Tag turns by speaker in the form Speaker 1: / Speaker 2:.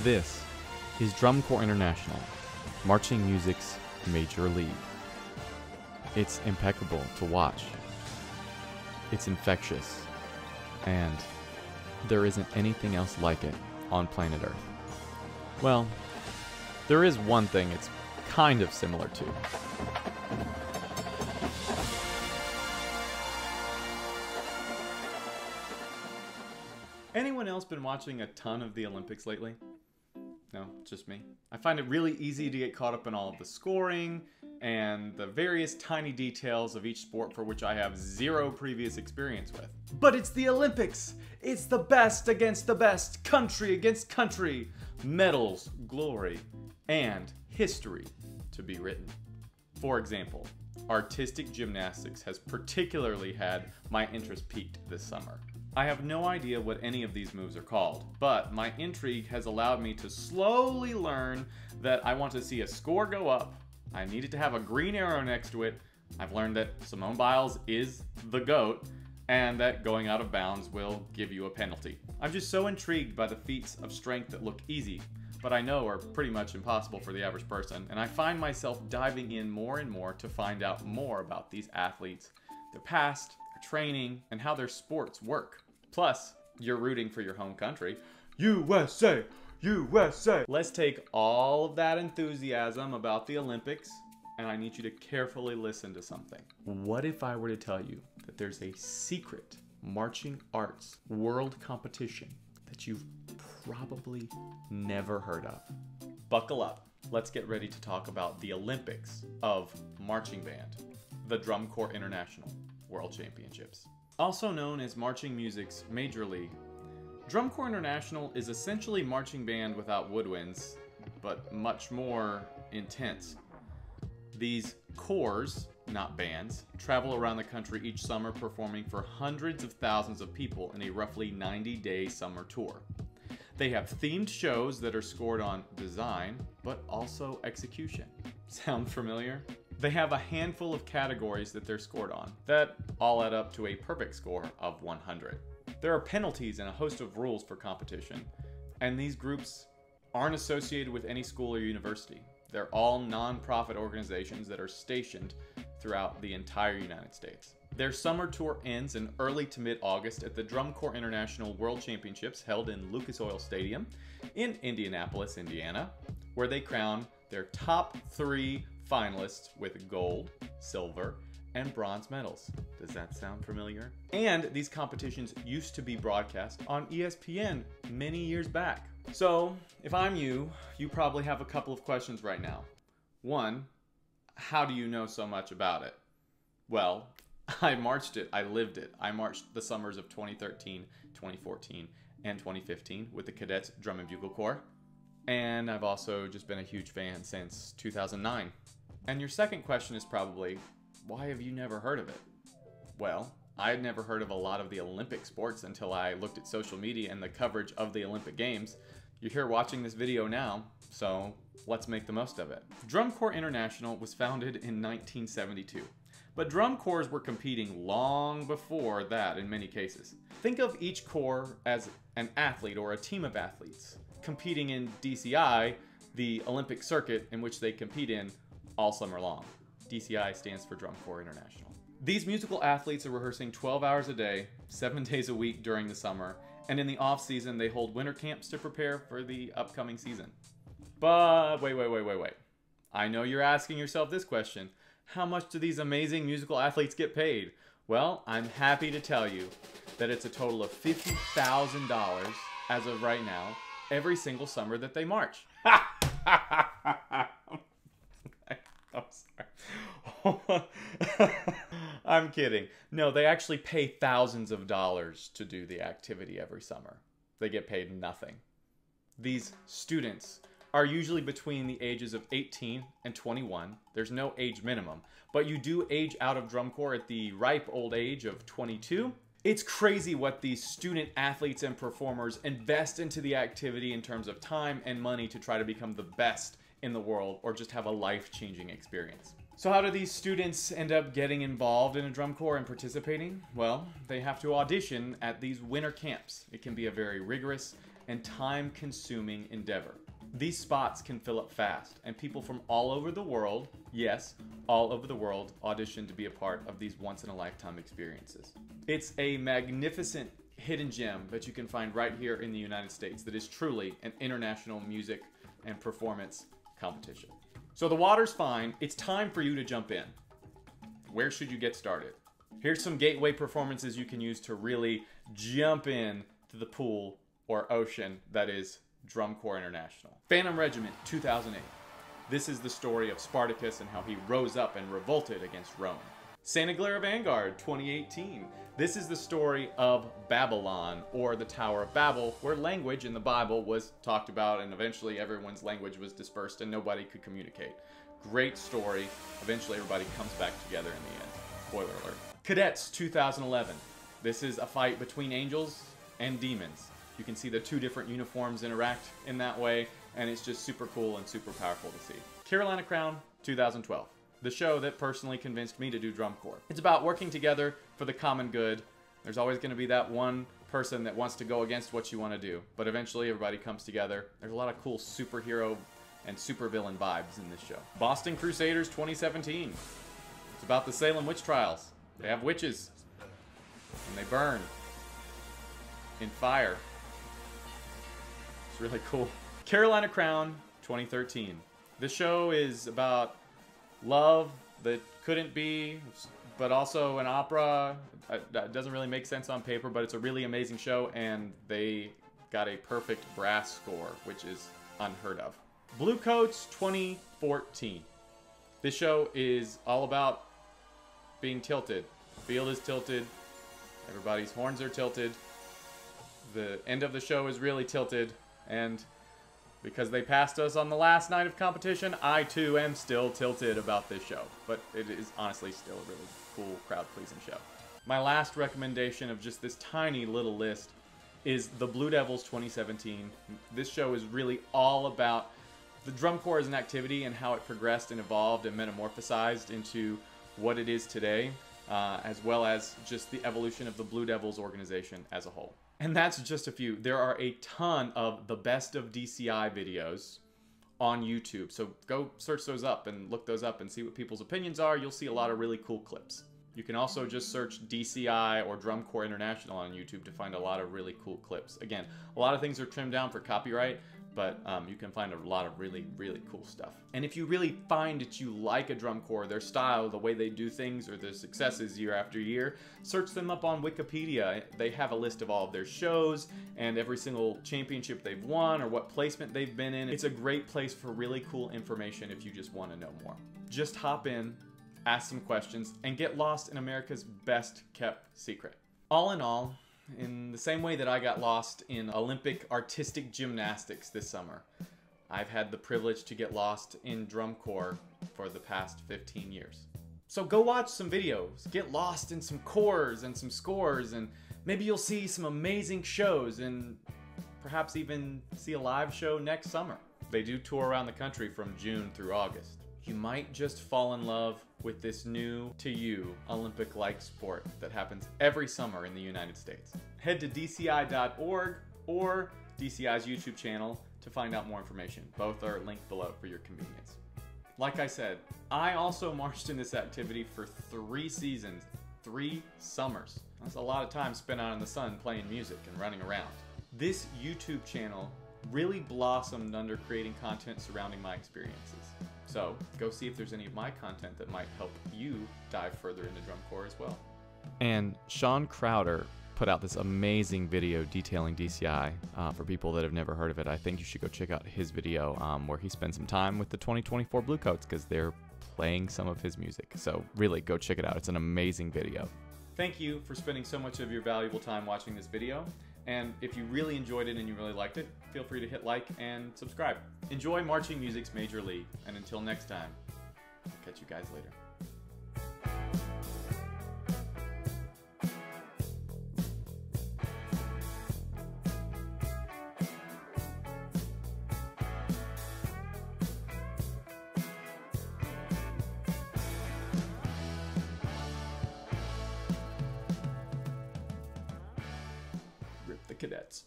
Speaker 1: This is Drum Corps International, marching music's major league. It's impeccable to watch. It's infectious. And there isn't anything else like it on planet Earth. Well, there is one thing it's kind of similar to. Anyone else been watching a ton of the Olympics lately? No, just me. I find it really easy to get caught up in all of the scoring and the various tiny details of each sport for which I have zero previous experience with. But it's the Olympics! It's the best against the best, country against country, medals, glory, and history to be written. For example, artistic gymnastics has particularly had my interest peaked this summer. I have no idea what any of these moves are called, but my intrigue has allowed me to slowly learn that I want to see a score go up. I needed to have a green arrow next to it. I've learned that Simone Biles is the GOAT, and that going out of bounds will give you a penalty. I'm just so intrigued by the feats of strength that look easy, but I know are pretty much impossible for the average person, and I find myself diving in more and more to find out more about these athletes, their past, their training, and how their sports work. Plus, you're rooting for your home country. USA! USA! Let's take all of that enthusiasm about the Olympics and I need you to carefully listen to something. What if I were to tell you that there's a secret marching arts world competition that you've probably never heard of? Buckle up. Let's get ready to talk about the Olympics of marching band, the Drum Corps International World Championships. Also known as marching music's major league, Drum Corps International is essentially marching band without woodwinds, but much more intense. These corps, not bands, travel around the country each summer performing for hundreds of thousands of people in a roughly 90 day summer tour. They have themed shows that are scored on design, but also execution. Sound familiar? They have a handful of categories that they're scored on that all add up to a perfect score of 100. There are penalties and a host of rules for competition, and these groups aren't associated with any school or university. They're all non-profit organizations that are stationed throughout the entire United States. Their summer tour ends in early to mid-August at the Drum Corps International World Championships held in Lucas Oil Stadium in Indianapolis, Indiana, where they crown their top three finalists with gold, silver, and bronze medals. Does that sound familiar? And these competitions used to be broadcast on ESPN many years back. So, if I'm you, you probably have a couple of questions right now. One, how do you know so much about it? Well, I marched it, I lived it. I marched the summers of 2013, 2014, and 2015 with the Cadets Drum and Bugle Corps. And I've also just been a huge fan since 2009. And your second question is probably, why have you never heard of it? Well, I had never heard of a lot of the Olympic sports until I looked at social media and the coverage of the Olympic Games. You're here watching this video now, so let's make the most of it. Drum Corps International was founded in 1972, but drum corps were competing long before that in many cases. Think of each corps as an athlete or a team of athletes competing in DCI, the Olympic circuit in which they compete in all summer long. DCI stands for Drum Corps International. These musical athletes are rehearsing 12 hours a day, 7 days a week during the summer, and in the off season they hold winter camps to prepare for the upcoming season. But wait, wait, wait, wait, wait. I know you're asking yourself this question. How much do these amazing musical athletes get paid? Well, I'm happy to tell you that it's a total of $50,000 as of right now every single summer that they march. I'm sorry. I'm kidding. No, they actually pay thousands of dollars to do the activity every summer. They get paid nothing. These students are usually between the ages of 18 and 21. There's no age minimum, but you do age out of drum corps at the ripe old age of 22. It's crazy what these student athletes and performers invest into the activity in terms of time and money to try to become the best in the world or just have a life-changing experience. So how do these students end up getting involved in a drum corps and participating? Well, they have to audition at these winter camps. It can be a very rigorous and time consuming endeavor. These spots can fill up fast, and people from all over the world, yes, all over the world, audition to be a part of these once in a lifetime experiences. It's a magnificent hidden gem that you can find right here in the United States that is truly an international music and performance competition. So the water's fine, it's time for you to jump in. Where should you get started? Here's some gateway performances you can use to really jump in to the pool or ocean that is Drum Corps International. Phantom Regiment 2008. This is the story of Spartacus and how he rose up and revolted against Rome. Santa Clara Vanguard 2018. This is the story of Babylon, or the Tower of Babel, where language in the Bible was talked about and eventually everyone's language was dispersed and nobody could communicate. Great story. Eventually everybody comes back together in the end. Spoiler alert. Cadets 2011. This is a fight between angels and demons. You can see the two different uniforms interact in that way, and it's just super cool and super powerful to see. Carolina Crown 2012. The show that personally convinced me to do drum corps. It's about working together for the common good. There's always going to be that one person that wants to go against what you want to do, but eventually everybody comes together. There's a lot of cool superhero and supervillain vibes in this show. Boston Crusaders 2017. It's about the Salem witch trials. They have witches, and they burn in fire. It's really cool. Carolina Crown 2013. This show is about love that couldn't be, but also an opera. Uh, it doesn't really make sense on paper, but it's a really amazing show, and they got a perfect brass score, which is unheard of. Bluecoats 2014. This show is all about being tilted. Field is tilted. Everybody's horns are tilted. The end of the show is really tilted. And because they passed us on the last night of competition, I too am still tilted about this show. But it is honestly still a really cool, crowd pleasing show. My last recommendation of just this tiny little list is the Blue Devils 2017. This show is really all about the drum corps as an activity and how it progressed and evolved and metamorphosized into what it is today, uh, as well as just the evolution of the Blue Devils organization as a whole. And that's just a few. There are a ton of the best of DCI videos on YouTube. So go search those up and look those up and see what people's opinions are. You'll see a lot of really cool clips. You can also just search DCI or Drum Corps International on YouTube to find a lot of really cool clips. Again, a lot of things are trimmed down for copyright, but um, you can find a lot of really, really cool stuff. And if you really find that you like a drum corps, their style, the way they do things, or their successes year after year, search them up on Wikipedia. They have a list of all of their shows and every single championship they've won or what placement they've been in. It's a great place for really cool information if you just want to know more. Just hop in, ask some questions, and get lost in America's best kept secret. All in all, in the same way that I got lost in Olympic artistic gymnastics this summer. I've had the privilege to get lost in drum corps for the past 15 years. So go watch some videos, get lost in some cores and some scores, and maybe you'll see some amazing shows and perhaps even see a live show next summer. They do tour around the country from June through August. You might just fall in love with this new to you Olympic like sport that happens every summer in the United States. Head to DCI.org or DCI's YouTube channel to find out more information. Both are linked below for your convenience. Like I said, I also marched in this activity for three seasons, three summers. That's a lot of time spent out in the sun playing music and running around. This YouTube channel really blossomed under creating content surrounding my experiences. So go see if there's any of my content that might help you dive further into drum corps as well. And Sean Crowder put out this amazing video detailing DCI. Uh, for people that have never heard of it, I think you should go check out his video um, where he spends some time with the 2024 Bluecoats because they're playing some of his music. So really go check it out. It's an amazing video. Thank you for spending so much of your valuable time watching this video. And if you really enjoyed it and you really liked it, feel free to hit like and subscribe. Enjoy marching music's Major League, and until next time, I'll catch you guys later. Cadets.